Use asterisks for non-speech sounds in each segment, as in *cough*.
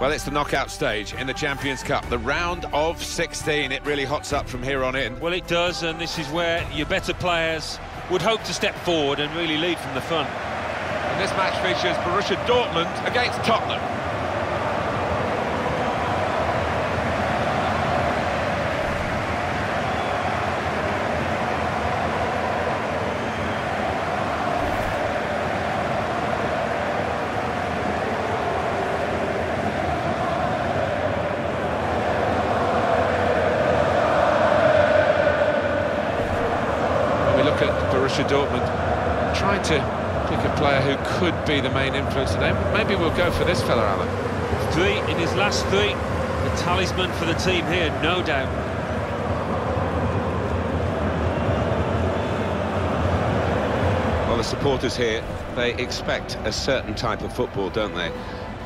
Well, it's the knockout stage in the Champions Cup, the round of 16. It really hots up from here on in. Well, it does, and this is where your better players would hope to step forward and really lead from the front. And this match features Borussia Dortmund against Tottenham. Borussia Dortmund trying to pick a player who could be the main influence today. Maybe we'll go for this fella, Alan. Three in his last three. The talisman for the team here, no doubt. Well, the supporters here, they expect a certain type of football, don't they?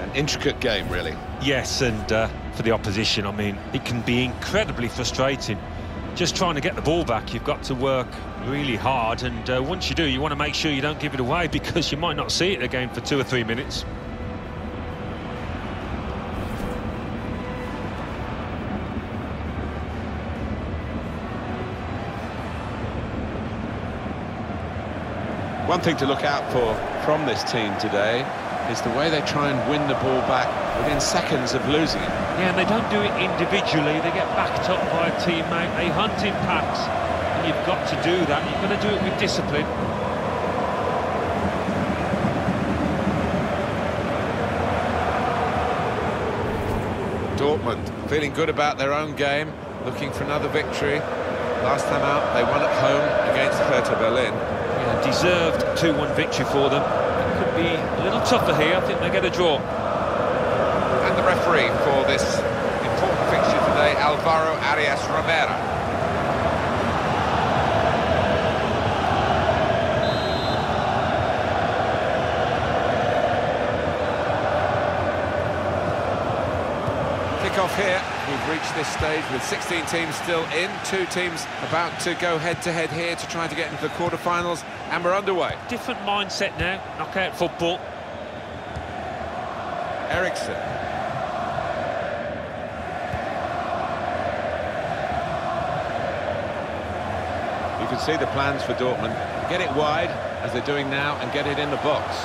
An intricate game, really. Yes, and uh, for the opposition, I mean, it can be incredibly frustrating just trying to get the ball back, you've got to work really hard. And uh, once you do, you want to make sure you don't give it away *laughs* because you might not see it again for two or three minutes. One thing to look out for from this team today is the way they try and win the ball back within seconds of losing it. Yeah, and they don't do it individually. They get backed up by a teammate. They hunt in packs, and you've got to do that. You've got to do it with discipline. Dortmund feeling good about their own game, looking for another victory. Last time out, they won at home against Hertha Berlin. Yeah, deserved 2-1 victory for them It could be a little tougher here. I think they get a draw. And the referee for this important fixture today, Alvaro Arias Romero. Kick-off here. We've reached this stage with 16 teams still in, two teams about to go head-to-head -head here to try to get into the quarterfinals, and we're underway. Different mindset now, knockout football. Eriksen. You can see the plans for Dortmund. Get it wide, as they're doing now, and get it in the box.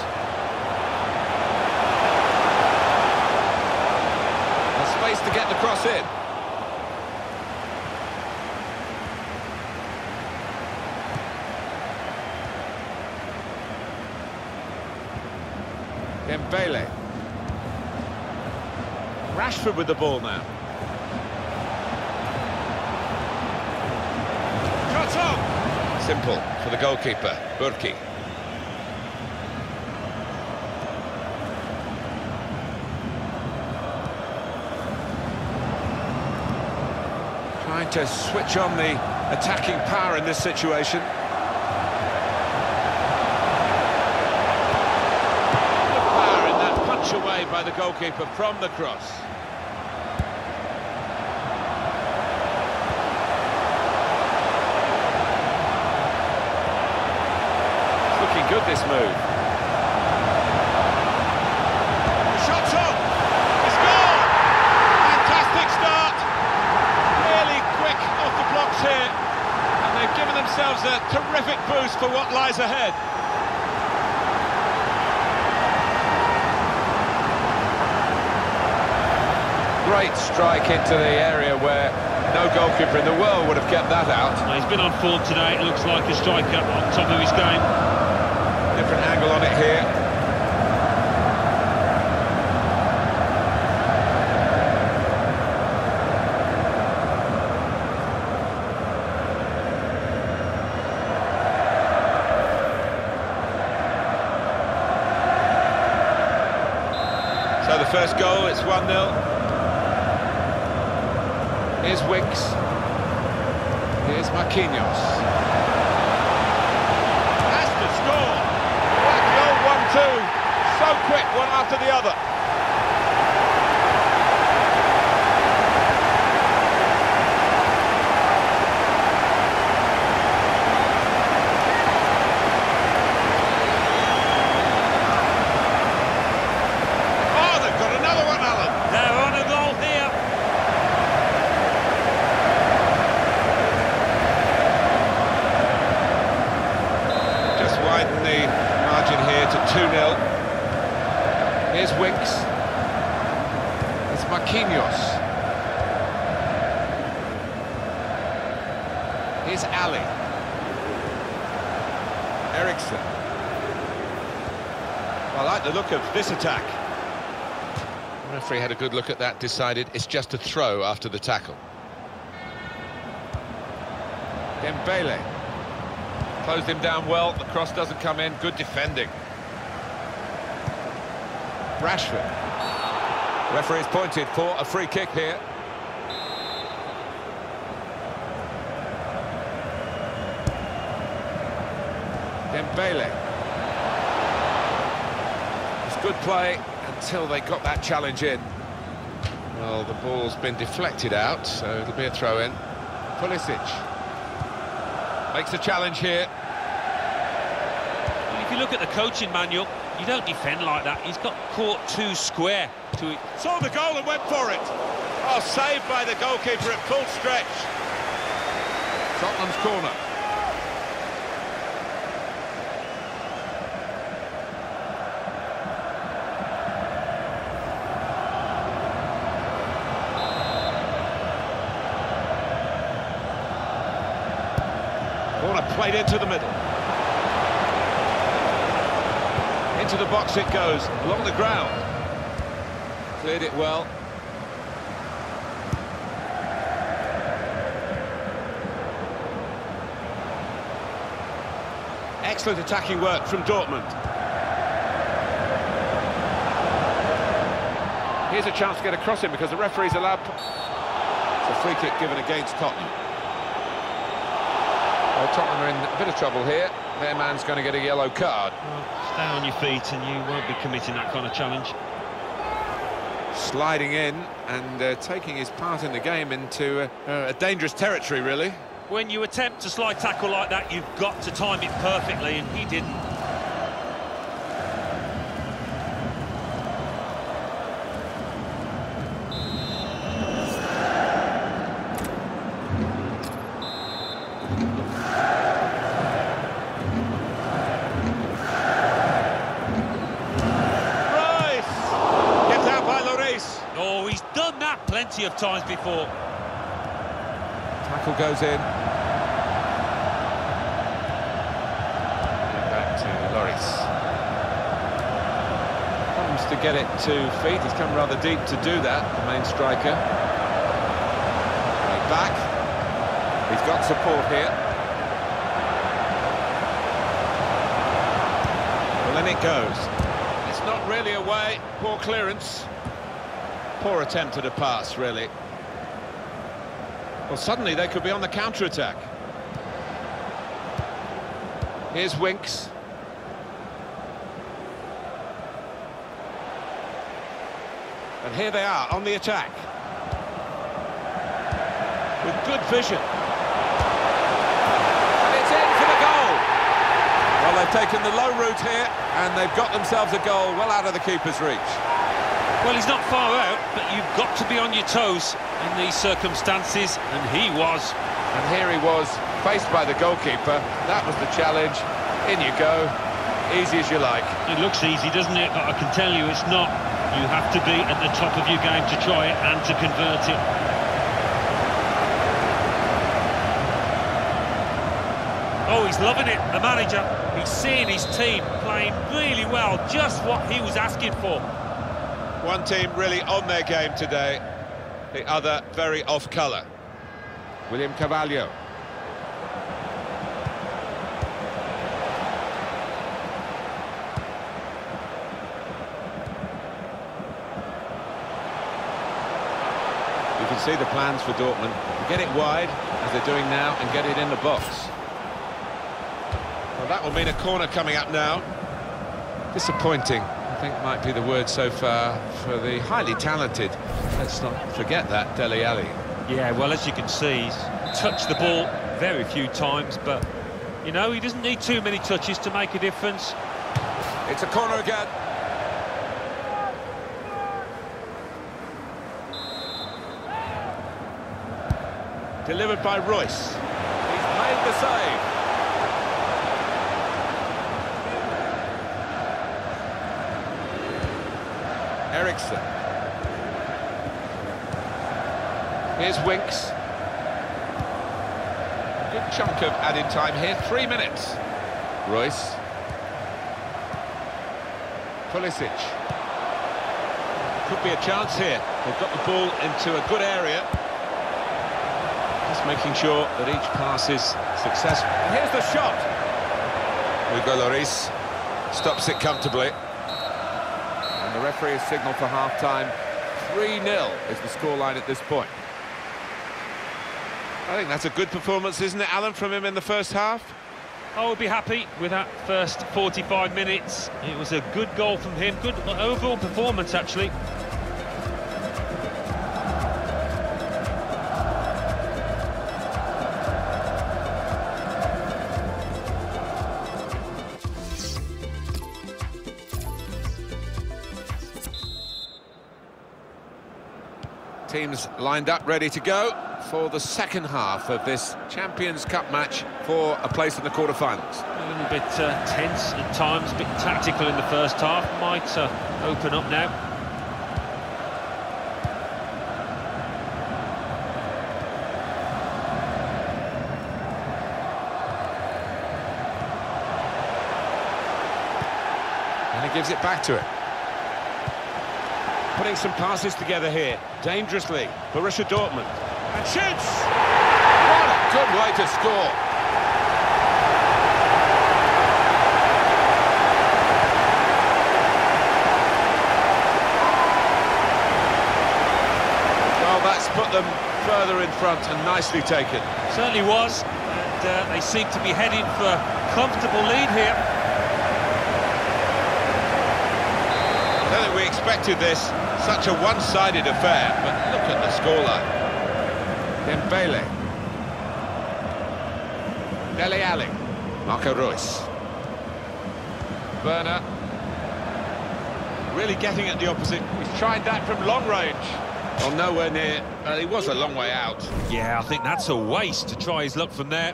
space to get the cross in. Dembele. Rashford with the ball now. Shot on! Simple for the goalkeeper, Bürki. Trying to switch on the attacking power in this situation. The power in that punch away by the goalkeeper from the cross. It's looking good, this move. themselves a terrific boost for what lies ahead. Great strike into the area where no goalkeeper in the world would have kept that out. Well, he's been on form today, it looks like a striker on top of his game. Different angle on it here. So the first goal, it's 1-0. Here's Winks. Here's Marquinhos. Has to score! Like the old 1-2. So quick, one after the other. the margin here to 2-0. Here's Winks. It's Marquinhos. Here's Alli. Eriksen. I like the look of this attack. The referee had a good look at that, decided it's just a throw after the tackle. Dembele. Closed him down well, the cross doesn't come in, good defending. Rashford. Referee's pointed for a free kick here. Dembele. It's good play until they got that challenge in. Well, the ball's been deflected out, so it'll be a throw-in. Pulisic makes a challenge here. Well, if you look at the coaching manual, you don't defend like that. He's got caught too square to it. Saw the goal and went for it. Oh, saved by the goalkeeper at full stretch. Tottenham's corner. Corner played into the middle. Into the box it goes, along the ground. Cleared it well. Excellent attacking work from Dortmund. Here's a chance to get across him because the referee's allowed... It's a free kick given against Tottenham. Well, Tottenham are in a bit of trouble here. Their man's going to get a yellow card. Well, stay on your feet and you won't be committing that kind of challenge. Sliding in and uh, taking his part in the game into uh, a dangerous territory, really. When you attempt a slide tackle like that, you've got to time it perfectly, and he didn't. Rice! Kept out by Lloris. Oh, he's done that plenty of times before. Tackle goes in. Back to Lloris. Comes to get it to feet. He's come rather deep to do that, the main striker. Right back. He's got support here. Well, then it goes. It's not really away. Poor clearance. Poor attempt at a pass, really. Well, suddenly they could be on the counter-attack. Here's Winks. And here they are on the attack. With good vision. And it's in for the goal. Well, they've taken the low route here, and they've got themselves a goal well out of the keeper's reach. Well, he's not far out, but you've got to be on your toes in these circumstances, and he was. And here he was, faced by the goalkeeper. That was the challenge. In you go. Easy as you like. It looks easy, doesn't it? But I can tell you it's not. You have to be at the top of your game to try it and to convert it. Oh, he's loving it, the manager. He's seeing his team playing really well, just what he was asking for. One team really on their game today, the other very off colour. William Carvalho. You can see the plans for Dortmund. Get it wide, as they're doing now, and get it in the box. Well, that will mean a corner coming up now. Disappointing, think might be the word so far for the highly talented, let's not forget that, Dele Alli. Yeah, well, as you can see, he's touched the ball very few times, but, you know, he doesn't need too many touches to make a difference. It's a corner again. Delivered by Reus. He's made the save. Eriksen. Here's Winks. Good chunk of added time here, three minutes. Reus. Pulisic. Could be a chance here. They've got the ball into a good area. Just making sure that each pass is successful. And here's the shot. Hugo Lloris stops it comfortably. Referee has signalled for half-time. 3-0 is the scoreline at this point. I think that's a good performance, isn't it, Alan, from him in the first half? I would be happy with that first 45 minutes. It was a good goal from him, good overall performance, actually. Teams lined up, ready to go for the second half of this Champions Cup match for a place in the quarter-finals. A little bit uh, tense at times, a bit tactical in the first half. Might uh, open up now. And he gives it back to it. Putting some passes together here, dangerously. Borussia Dortmund. And shoots! What a good way to score. Well, that's put them further in front and nicely taken. Certainly was, and uh, they seem to be heading for a comfortable lead here. We expected this, such a one-sided affair, but look at the scoreline. Dembele. Dele Alli. Marco Reus. Werner. Really getting at the opposite. He's tried that from long range. Well, nowhere near. Uh, he was a long way out. Yeah, I think that's a waste to try his luck from there.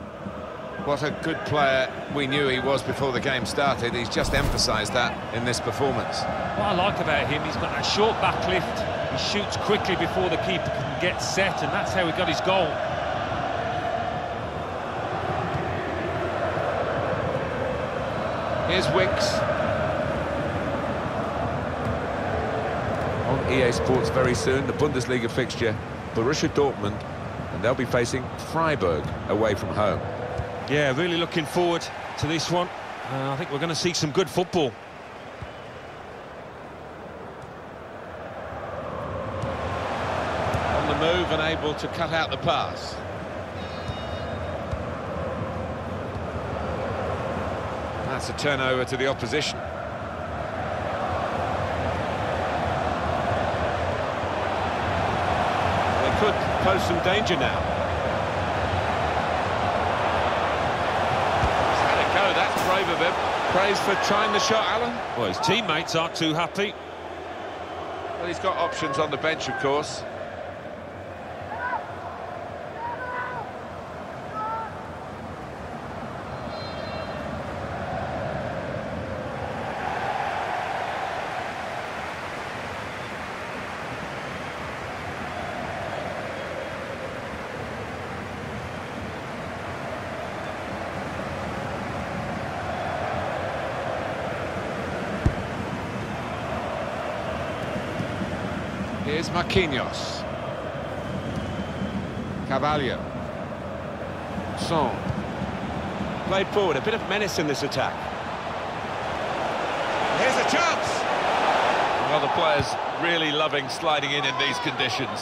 What a good player we knew he was before the game started. He's just emphasised that in this performance. What I like about him, he's got that short back lift. He shoots quickly before the keeper can get set, and that's how he got his goal. Here's Winks. On EA Sports very soon, the Bundesliga fixture, Borussia Dortmund, and they'll be facing Freiburg away from home. Yeah, really looking forward to this one. Uh, I think we're going to see some good football. On the move and able to cut out the pass. That's a turnover to the opposition. They could pose some danger now. He's had a go, that's brave of him. Praise for trying the shot, Alan. Well, his teammates aren't too happy. Well, he's got options on the bench, of course. Here's Marquinhos. Carvalho. Son. Played forward, a bit of menace in this attack. Here's a chance! Well, the players really loving sliding in in these conditions.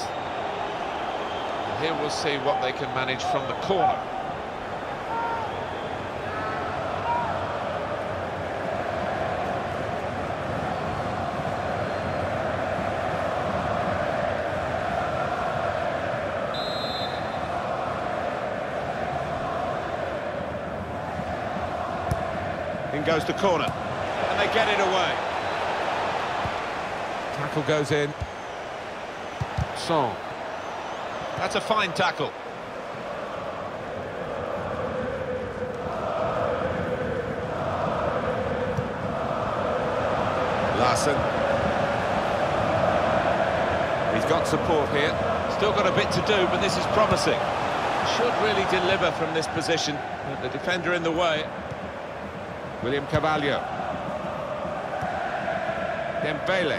Here we'll see what they can manage from the corner. Goes to corner. And they get it away. Tackle goes in. Song. That's a fine tackle. Larson. He's got support here. Still got a bit to do, but this is promising. Should really deliver from this position. But the defender in the way. William Carvalho. Dembele.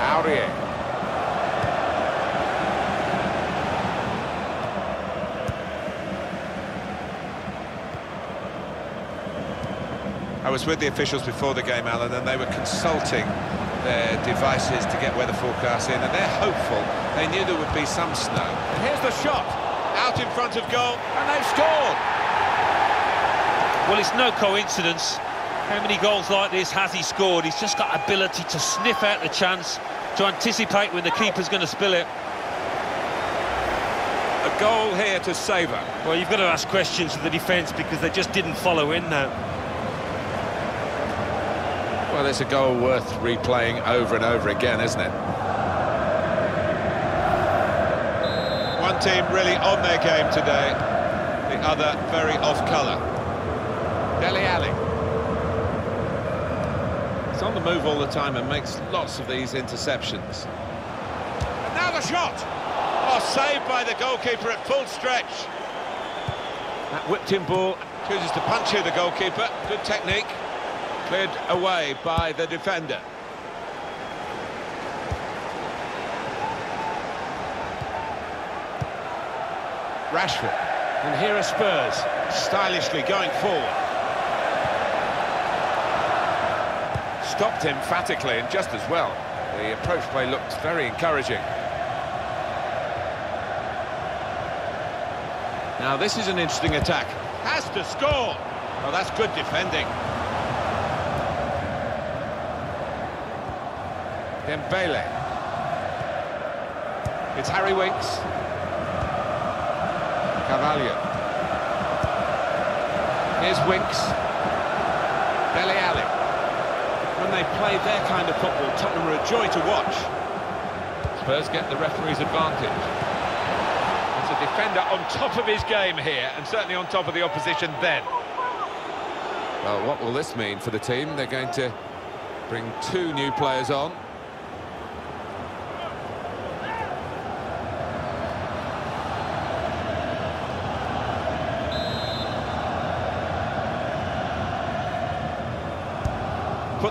Aurier. I was with the officials before the game, Alan, and they were consulting their devices to get weather forecasts in, and they're hopeful. They knew there would be some snow. And here's the shot. Out in front of goal, and they've scored. Well, it's no coincidence. How many goals like this has he scored? He's just got ability to sniff out the chance, to anticipate when the keeper's going to spill it. A goal here to savour. Well, you've got to ask questions of the defence because they just didn't follow in there. Well, it's a goal worth replaying over and over again, isn't it? One team really on their game today, the other very off colour. Dele Alli. He's on the move all the time and makes lots of these interceptions. And now the shot! Oh, saved by the goalkeeper at full stretch. That whipped-in ball chooses to punch here, the goalkeeper. Good technique. Cleared away by the defender. Rashford. And here are Spurs, stylishly going forward. Stopped emphatically and just as well. The approach play looked very encouraging. Now this is an interesting attack. Has to score. Oh, that's good defending. Dembele. It's Harry Winks. Carvalho. Here's Winks. Dele Alli. When they play their kind of football, Tottenham are a joy to watch. Spurs get the referee's advantage. It's a defender on top of his game here, and certainly on top of the opposition then. Well, what will this mean for the team? They're going to bring two new players on.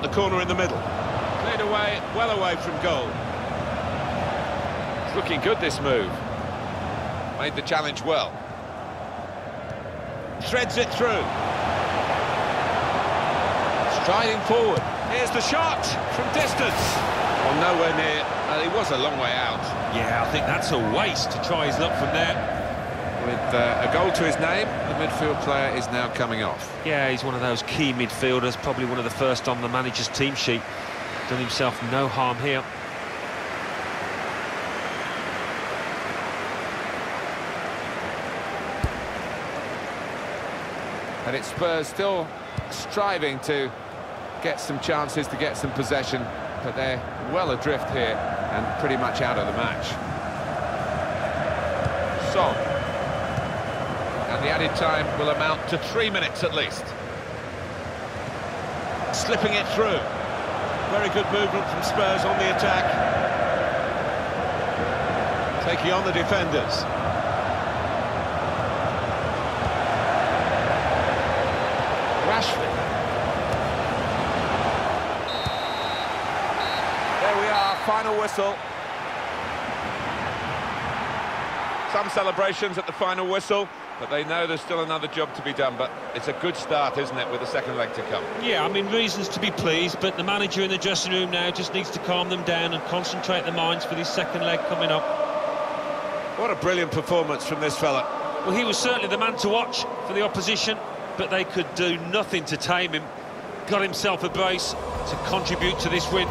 The corner in the middle. Cleared away, well away from goal. It's looking good, this move. Made the challenge well. Threads it through. Striding forward. Here's the shot from distance. Well, nowhere near. Uh, he was a long way out. Yeah, I think that's a waste to try his luck from there. With uh, a goal to his name, the midfield player is now coming off. Yeah, he's one of those key midfielders, probably one of the first on the manager's team sheet. Done himself no harm here. And it's Spurs still striving to get some chances, to get some possession, but they're well adrift here and pretty much out of the match. Son. The added time will amount to three minutes at least. Slipping it through. Very good movement from Spurs on the attack. Taking on the defenders. Rashford. There we are, final whistle. Some celebrations at the final whistle, but they know there's still another job to be done. But it's a good start, isn't it, with the second leg to come? Yeah, I mean, reasons to be pleased, but the manager in the dressing room now just needs to calm them down and concentrate their minds for this second leg coming up. What a brilliant performance from this fella. Well, he was certainly the man to watch for the opposition, but they could do nothing to tame him. Got himself a brace to contribute to this win.